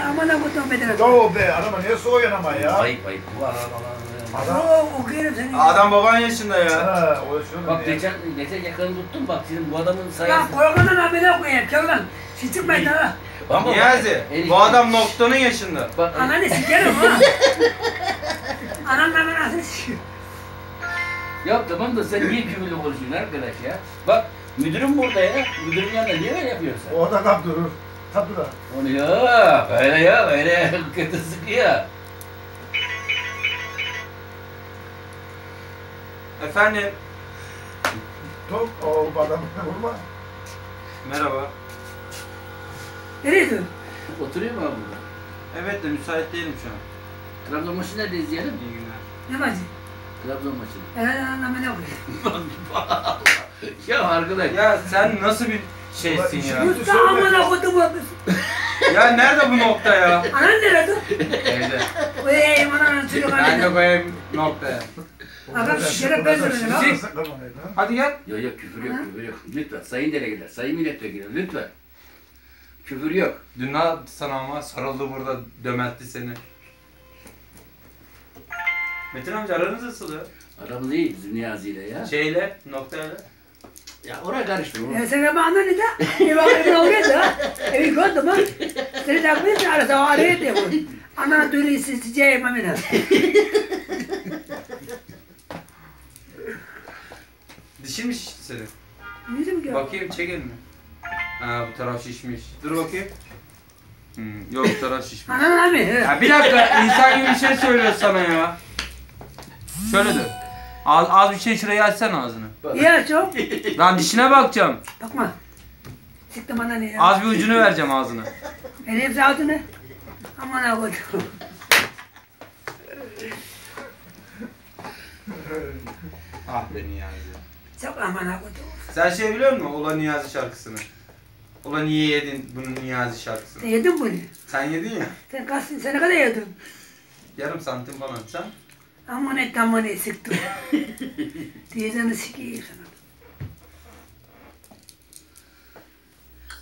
Aman ha kutum bedene. Yo be adama niye soğuyorsun ama ya? Ayıp ayıp. Bu arabalar. Adam. O kıyırım seni. Adam baban yaşında ya. Ha, o Bak diye. geçen, geçen yakanı tuttum bak şimdi bu adamın sayesinde. korkudan amele koyayım. Gel lan. Siz çıkmayın ha. Ama bak, Niyazi, enişte- bu adam noktanın yaşında. Bak, Ananı sikerim ha. Ananın ananı sikerim. Ya tamam da sen niye küfürlü konuşuyorsun arkadaş ya? Bak müdürüm burada ya. Müdürün yanında niye böyle yapıyorsun sen? Orada kap durur. Durur. Onu ya öyle ya öyle kötü sıkıyor. Efendim, Top. O adamı vurma. merhaba. Nereye dur? Oturuyor mu abi burada? Evet de müsait değilim şu an. Trabzon maçı nerede izleyelim? İyi günler. Ne maçı? Trabzon maçını. Ananın amele koyayım. ya arkadaş. Ya sen nasıl bir şeysin ya? Usta amına olmuş. Ya nerede bu nokta ya? Anan nereye dur? Evde. Koyayım ananın çocuk Ben de ananı. koyayım noktaya. Adam şeref benziyor lan. Hadi gel. Yok yok küfür yok küfür yok. Lütfen sayın delegeler, sayın milletvekili lütfen. Küfür yok. Dün ne yaptı sana ama sarıldı burada dömeltti seni. Metin amca aranız nasıl ya? Aramız iyi bizim Niyazi ile ya. Şeyle, noktayla. Ya oraya karıştırma. Ya sen ama anladın da. Bakayım ne oluyor da. Evi gördüm ha. Seni de yapmayın da arada o araya diyor. Ana duyuyu sizeceğim amına. Dişin mi şişti senin? Yüzüm gör. Bakayım çek elini. Ha bu taraf şişmiş. Dur bakayım. Hmm, yok bu taraf şişmiş. Anan abi. he. Ya bir dakika insan gibi bir şey söylüyor sana ya. Şöyle dur. Az, az bir şey şuraya açsana ağzını. Ya çok. Lan dişine bakacağım. Bakma. Çıktım ana ne ya. Az bir ucunu vereceğim ağzına. Ben hepsi altını. Aman koydum. Ah be Niyazi. Çok aman koydum. Sen şey biliyor musun? Ola Niyazi şarkısını. Ola niye yedin bunun Niyazi şarkısını? Sen yedin bunu. Sen yedin ya. Sen kaç sene kadar yedin? Yarım santim falan. Sen? Aman et sıktım. Diyeceğini sikeyim sana.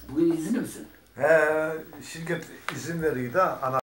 Bugün izinli misin? He, şirket izin veriyor da ana